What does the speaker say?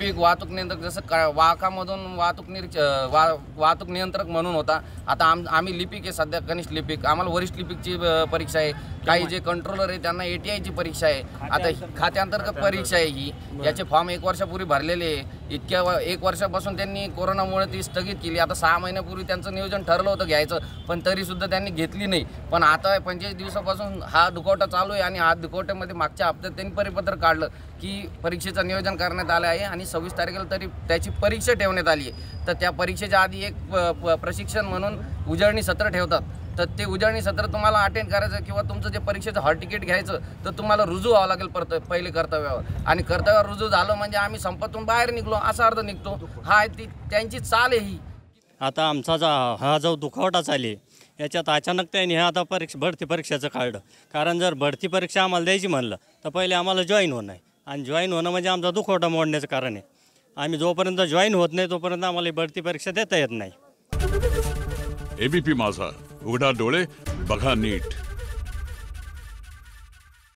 लिपिक वाहतूक नियंत्रक जसं का वाहकामधून वाहतूक निरीक्ष वा वाहतूक नियंत्रक म्हणून होता. आता आम आम्ही लिपिक आहे सध्या कनिष्ठ लिपिक. आम्हाला वरिष्ठ लिपिकची परीक्षा आहे. काही जे कंट्रोलर आहे त्यांना ए टी आयची परीक्षा आहे. आता ही खात्यांतर्गत परीक्षा आहे ही. याचे फॉर्म एक वर्षापूर्वी भरलेले आहे. इतक्या एक वर्षापासून त्यांनी कोरोनामुळे ती स्थगित केली. आता सहा महिन्यापूर्वी त्यांचं नियोजन ठरलं होतं घ्यायचं पण तरीसुद्धा त्यांनी घेतली नाही. पण आता पंचवीस दिवसापासून हा दुखवटा चालू आहे आणि हा दुखवट्यामध्ये मागच्या हप्त्यात त्यांनी परिपत्र काढलं की परीक्षेचं नियोजन करण्यात आलं आहे आणि सव्वीस तारखेला तरी त्याची परीक्षा ठेवण्यात आली आहे. तर त्या परीक्षेच्या आधी एक प- प- प्रशिक्षण म्हणून उजळणी सत्र ठेवतात. तर ते उजळणी सत्र तुम्हाला अटेंड करायचं किंवा तुमचं जे परीक्षेचं हॉल तिकीट घ्यायचं तर तुम्हाला रुजू व्हावं लागेल परत पहिले कर्तव्यावर. आणि कर्तव्यावर रुजू झालं म्हणजे आम्ही संपतून बाहेर निघलो असा अर्थ निघतो. हा ती त्यांची चाल आहे ही. आता आमचा जा हा जो दुखावटा चाले याच्यात अचानक त्यांनी हे आता परीक्षा भरती परीक्षेचं काढलं. कारण जर भरती परीक्षा आम्हाला द्यायची म्हणलं तर पहिले आम्हाला जॉईन होणं आहे. आणि जॉईन होणं म्हणजे आमचा दुखवटा मोडण्याचं कारण आहे. आम्ही जोपर्यंत जॉईन होत नाही तोपर्यंत आम्हाला भरती परीक्षा देता येत नाही. एबीपी माझा. उघडा डोळे बघा नीट.